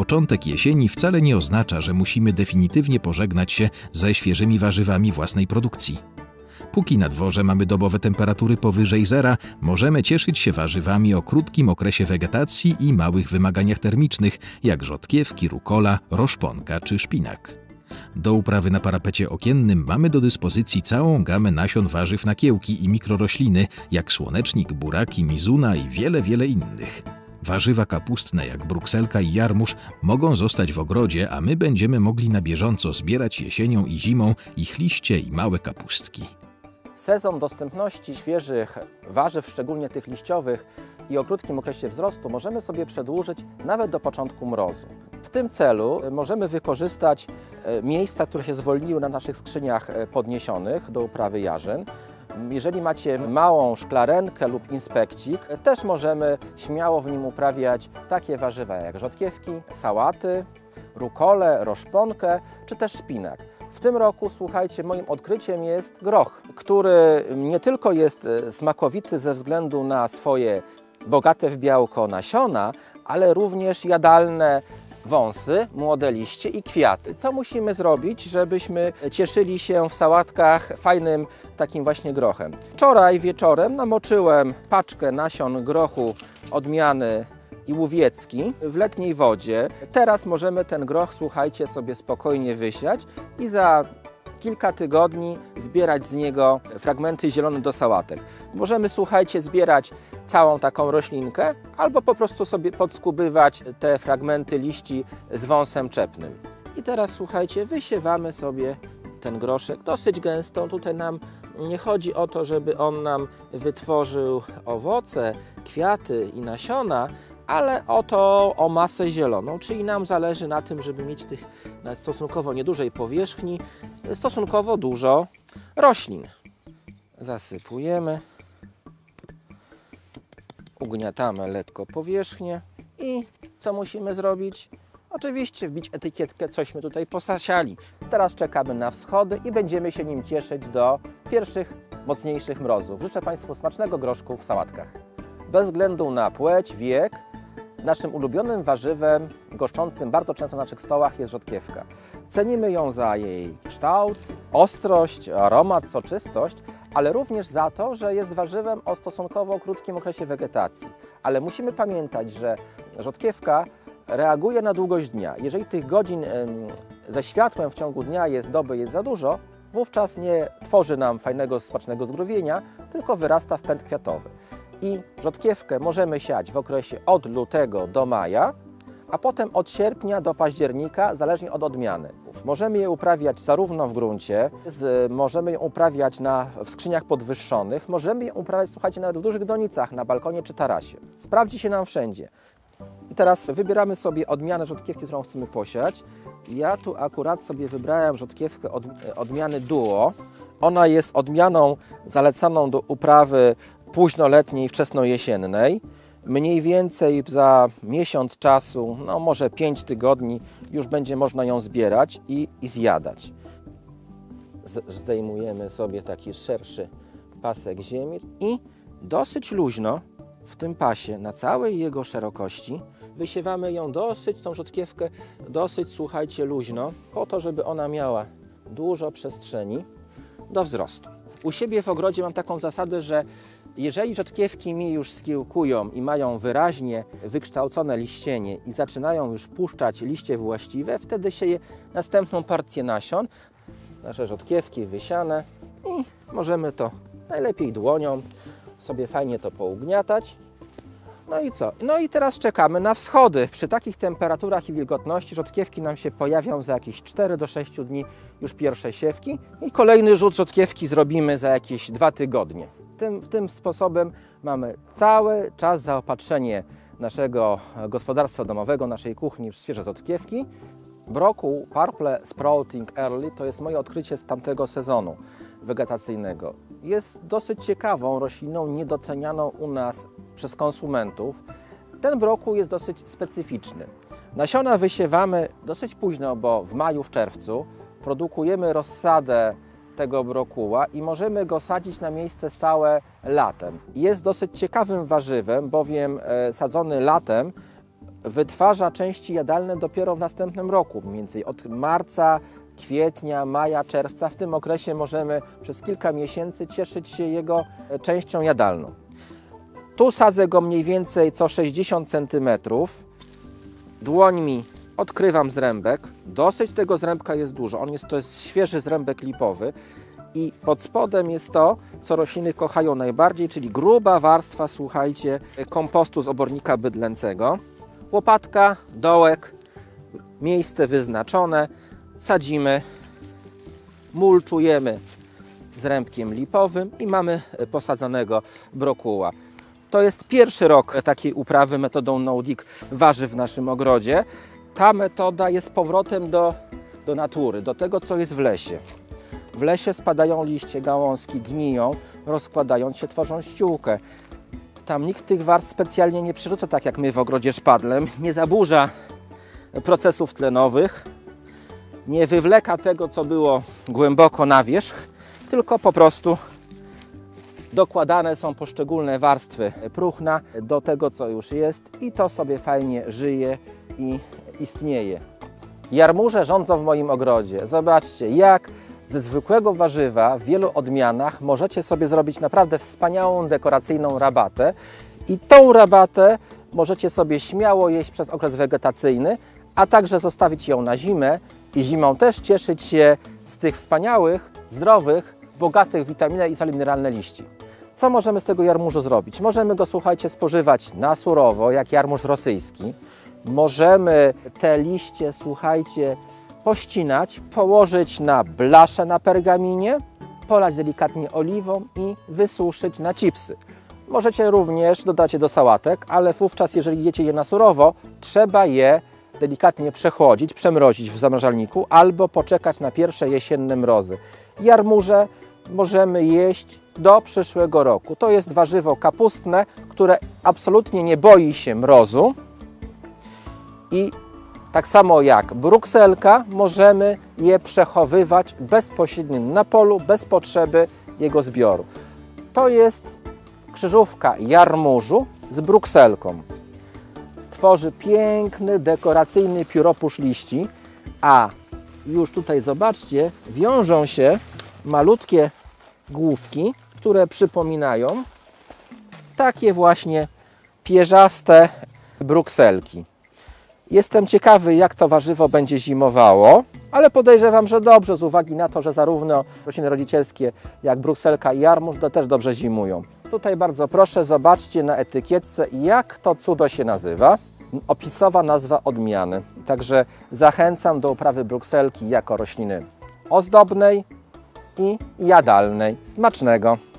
Początek jesieni wcale nie oznacza, że musimy definitywnie pożegnać się ze świeżymi warzywami własnej produkcji. Póki na dworze mamy dobowe temperatury powyżej zera, możemy cieszyć się warzywami o krótkim okresie wegetacji i małych wymaganiach termicznych, jak rzodkiewki, rukola, roszponka czy szpinak. Do uprawy na parapecie okiennym mamy do dyspozycji całą gamę nasion warzyw na kiełki i mikrorośliny, jak słonecznik, buraki, mizuna i wiele, wiele innych. Warzywa kapustne jak brukselka i jarmuż mogą zostać w ogrodzie, a my będziemy mogli na bieżąco zbierać jesienią i zimą ich liście i małe kapustki. Sezon dostępności świeżych warzyw, szczególnie tych liściowych i o krótkim okresie wzrostu możemy sobie przedłużyć nawet do początku mrozu. W tym celu możemy wykorzystać e, miejsca, które się zwolniły na naszych skrzyniach e, podniesionych do uprawy jarzyn. Jeżeli macie małą szklarenkę lub inspekcik, też możemy śmiało w nim uprawiać takie warzywa jak rzodkiewki, sałaty, rukole, roszponkę czy też szpinak. W tym roku, słuchajcie, moim odkryciem jest groch, który nie tylko jest e, smakowity ze względu na swoje bogate w białko nasiona, ale również jadalne wąsy, młode liście i kwiaty. Co musimy zrobić, żebyśmy cieszyli się w sałatkach fajnym takim właśnie grochem? Wczoraj wieczorem namoczyłem paczkę nasion grochu odmiany i łowiecki w letniej wodzie. Teraz możemy ten groch, słuchajcie, sobie spokojnie wysiać i za kilka tygodni zbierać z niego fragmenty zielone do sałatek. Możemy, słuchajcie, zbierać całą taką roślinkę, albo po prostu sobie podskubywać te fragmenty liści z wąsem czepnym. I teraz, słuchajcie, wysiewamy sobie ten groszek dosyć gęsto. Tutaj nam nie chodzi o to, żeby on nam wytworzył owoce, kwiaty i nasiona, ale oto o masę zieloną, czyli nam zależy na tym, żeby mieć tych na stosunkowo niedużej powierzchni stosunkowo dużo roślin. Zasypujemy, ugniatamy lekko powierzchnię i co musimy zrobić? Oczywiście wbić etykietkę, cośmy tutaj posasiali. Teraz czekamy na wschody i będziemy się nim cieszyć do pierwszych, mocniejszych mrozów. Życzę Państwu smacznego groszku w sałatkach. Bez względu na płeć, wiek, Naszym ulubionym warzywem, goszczącym bardzo często na naszych stołach jest rzodkiewka. Cenimy ją za jej kształt, ostrość, aromat, soczystość, ale również za to, że jest warzywem o stosunkowo krótkim okresie wegetacji. Ale musimy pamiętać, że rzodkiewka reaguje na długość dnia. Jeżeli tych godzin ze światłem w ciągu dnia jest doby jest za dużo, wówczas nie tworzy nam fajnego, smacznego zgruwienia, tylko wyrasta w pęd kwiatowy i rzodkiewkę możemy siać w okresie od lutego do maja, a potem od sierpnia do października, zależnie od odmiany. Możemy je uprawiać zarówno w gruncie, z, możemy je uprawiać na, w skrzyniach podwyższonych, możemy je uprawiać, słuchajcie, nawet w dużych donicach, na balkonie czy tarasie. Sprawdzi się nam wszędzie. I teraz wybieramy sobie odmianę rzodkiewki, którą chcemy posiać. Ja tu akurat sobie wybrałem rzodkiewkę od, odmiany Duo. Ona jest odmianą zalecaną do uprawy późnoletniej, wczesnojesiennej. Mniej więcej za miesiąc czasu, no może 5 tygodni, już będzie można ją zbierać i, i zjadać. Zdejmujemy sobie taki szerszy pasek ziemi i dosyć luźno w tym pasie, na całej jego szerokości, wysiewamy ją dosyć, tą rzodkiewkę, dosyć, słuchajcie, luźno, po to, żeby ona miała dużo przestrzeni do wzrostu. U siebie w ogrodzie mam taką zasadę, że jeżeli rzodkiewki mi już skiełkują i mają wyraźnie wykształcone liścienie i zaczynają już puszczać liście właściwe, wtedy sieję następną partię nasion. Nasze rzodkiewki wysiane i możemy to najlepiej dłonią sobie fajnie to pougniatać. No i co? No i teraz czekamy na wschody. Przy takich temperaturach i wilgotności rzodkiewki nam się pojawią za jakieś 4 do 6 dni już pierwsze siewki i kolejny rzut rzodkiewki zrobimy za jakieś 2 tygodnie tym, tym sposobem mamy cały czas zaopatrzenie naszego gospodarstwa domowego, naszej kuchni w świeże rzodkiewki. Broku Purple Sprouting Early to jest moje odkrycie z tamtego sezonu wegetacyjnego. Jest dosyć ciekawą rośliną, niedocenianą u nas przez konsumentów. Ten broku jest dosyć specyficzny. Nasiona wysiewamy dosyć późno, bo w maju, w czerwcu. Produkujemy rozsadę tego brokuła i możemy go sadzić na miejsce stałe latem. Jest dosyć ciekawym warzywem, bowiem e, sadzony latem wytwarza części jadalne dopiero w następnym roku, mniej więcej od marca, kwietnia, maja, czerwca. W tym okresie możemy przez kilka miesięcy cieszyć się jego e, częścią jadalną. Tu sadzę go mniej więcej co 60 cm. Dłońmi odkrywam zrębek. Dosyć tego zrębka jest dużo. On jest, to jest świeży zrębek lipowy. I pod spodem jest to, co rośliny kochają najbardziej, czyli gruba warstwa, słuchajcie, kompostu z obornika bydlęcego. Łopatka, dołek, miejsce wyznaczone. Sadzimy, mulczujemy zrębkiem lipowym i mamy posadzonego brokuła. To jest pierwszy rok takiej uprawy metodą no-dig warzyw w naszym ogrodzie. Ta metoda jest powrotem do, do natury, do tego, co jest w lesie. W lesie spadają liście, gałązki, gniją, rozkładając się, tworzą ściółkę. Tam nikt tych warstw specjalnie nie przyrzuca, tak jak my w ogrodzie szpadlem, nie zaburza procesów tlenowych, nie wywleka tego, co było głęboko na wierzch, tylko po prostu dokładane są poszczególne warstwy próchna do tego, co już jest i to sobie fajnie żyje i istnieje. Jarmuże rządzą w moim ogrodzie. Zobaczcie, jak ze zwykłego warzywa w wielu odmianach możecie sobie zrobić naprawdę wspaniałą dekoracyjną rabatę i tą rabatę możecie sobie śmiało jeść przez okres wegetacyjny, a także zostawić ją na zimę i zimą też cieszyć się z tych wspaniałych, zdrowych, bogatych w witaminę i soli mineralne liści. Co możemy z tego jarmużu zrobić? Możemy go, słuchajcie, spożywać na surowo, jak jarmuż rosyjski. Możemy te liście, słuchajcie, pościnać, położyć na blaszę na pergaminie, polać delikatnie oliwą i wysuszyć na chipsy. Możecie również dodać je do sałatek, ale wówczas, jeżeli jecie je na surowo, trzeba je delikatnie przechłodzić, przemrozić w zamrażalniku albo poczekać na pierwsze jesienne mrozy. Jarmuże możemy jeść do przyszłego roku. To jest warzywo kapustne, które absolutnie nie boi się mrozu i tak samo jak brukselka, możemy je przechowywać bezpośrednio na polu, bez potrzeby jego zbioru. To jest krzyżówka jarmużu z brukselką. Tworzy piękny, dekoracyjny pióropusz liści, a już tutaj zobaczcie, wiążą się malutkie główki, które przypominają takie właśnie pierzaste brukselki. Jestem ciekawy, jak to warzywo będzie zimowało, ale podejrzewam, że dobrze, z uwagi na to, że zarówno rośliny rodzicielskie, jak brukselka i jarmuż to też dobrze zimują. Tutaj bardzo proszę, zobaczcie na etykietce, jak to cudo się nazywa. Opisowa nazwa odmiany. Także zachęcam do uprawy brukselki jako rośliny ozdobnej i jadalnej. Smacznego!